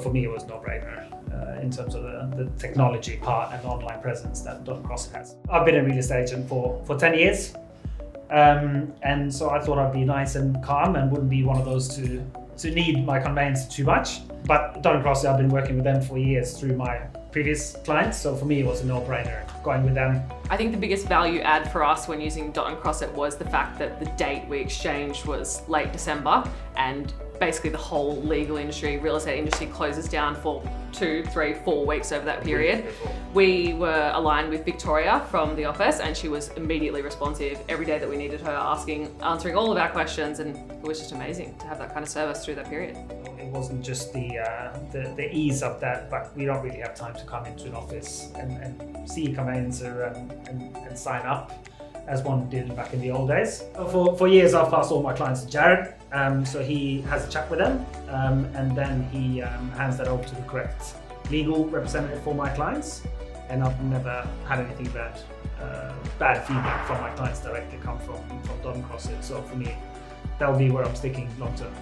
For me, it was no-brainer uh, in terms of the, the, technology part and the online presence that Dun Cross has. I've been a real estate agent for, for 10 years. Um, and so I thought I'd be nice and calm and wouldn't be one of those to, to need my conveyance too much. But Dun Cross, I've been working with them for years through my previous clients. So for me, it was a no-brainer going with them. I think the biggest value add for us when using Dott and Crossitt was the fact that the date we exchanged was late December and basically the whole legal industry, real estate industry closes down for two, three, four weeks over that period. We were aligned with Victoria from the office and she was immediately responsive every day that we needed her, asking, answering all of our questions and it was just amazing to have that kind of service through that period. It wasn't just the, uh, the, the, ease of that, but we don't really have time to come into an office and, and see a conveyancer and, and, and sign up as one did back in the old days. For, for years, I've passed all my clients to Jared, um, so he has a chat with them, um, and then he um, hands that over to the correct legal representative for my clients. And I've never had anything bad, uh, bad feedback from my clients directly come from from Dun Crossit. So for me, that'll be where I'm sticking long term.